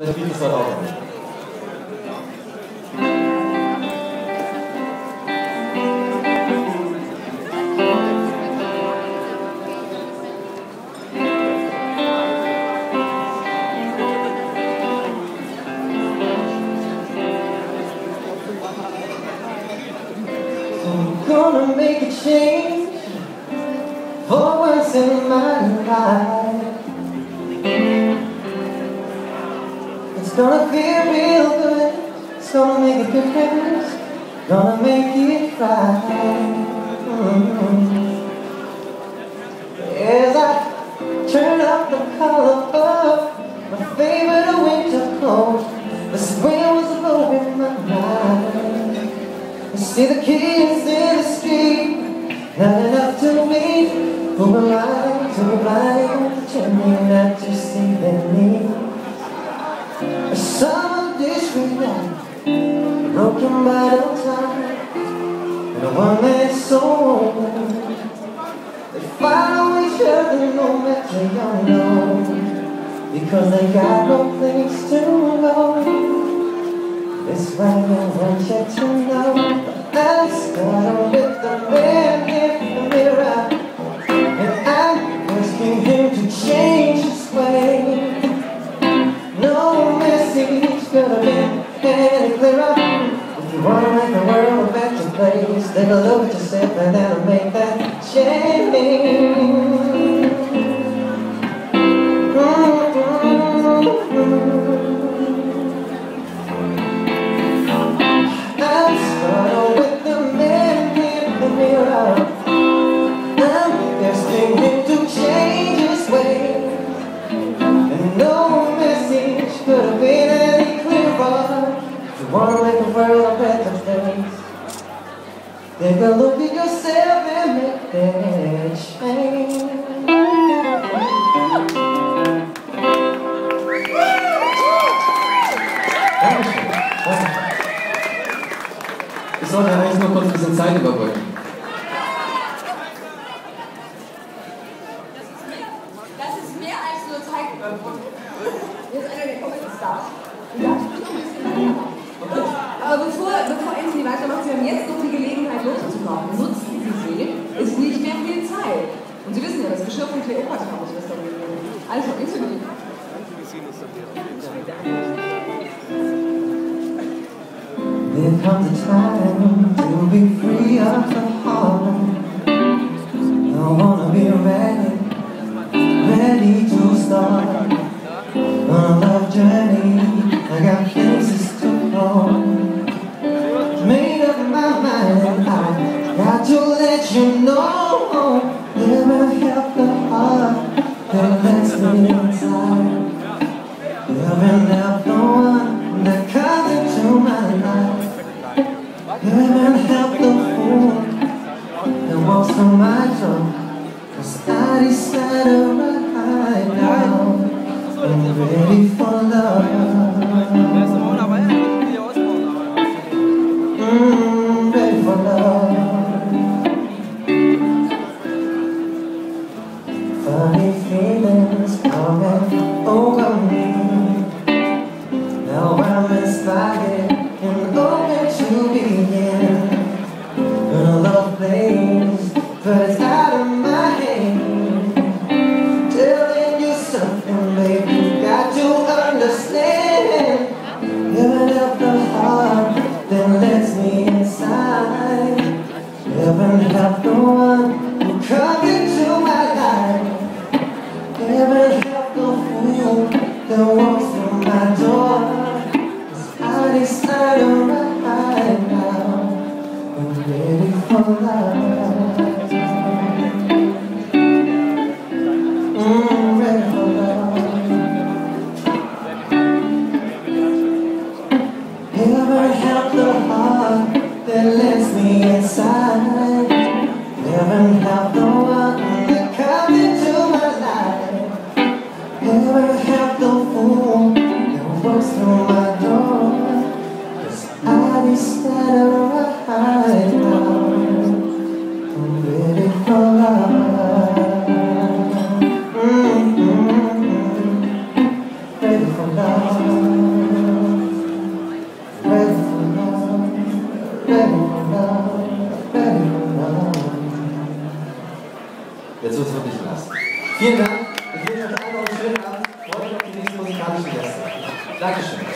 Spielt sofort auf. I'm gonna make a change for once in my life. It's gonna feel real good. It's gonna make a difference. Gonna make it right. Mhm. As I turn up the color of my favorite winter coat, the spring was blowing my mind. I see the kids in the street, not enough to meet. Who am I to blind, pretending not to see their need? Disregard, a broken bottle time, and a one-man soul. They follow each other no matter young know, because they got no place to go. This right I want you to know I started with the man in the mirror And I'm asking him to change his way No could have been any clearer If you wanna make the world a better place Take a look at yourself and that'll make that change you want to make the world a better place, take a look at yourself and make that change. Dankeschön. Danke. Ich sollte eigentlich nur kurz ein bisschen Zeit überbrücken. Das ist mehr als nur Zeit überbrücken. Hier ist einer der Comedy-Stars. Ja, haben jetzt noch die Gelegenheit loszumachen. Nutzen Sie sie, ist nicht mehr viel Zeit. Und Sie wissen ja, das Geschirr von Cleopatra muss restaurieren. Also, Anthony. There comes a time to be free of the heart. I wanna be ready, ready to start on a love journey. I got places to you know. Never help the heart that lets me inside. Heaven help the one that comes into my life. Heaven help the fool that walks on my door. Cause I decided right now I'm ready for love. Funny feelings coming over through my door. 'Cause I decided right Jetzt wird es wirklich nass. Vielen Dank. Ich wünsche euch allen noch einen schönen Abend. Freut euch auf die nächsten musikalischen Gäste. Dankeschön.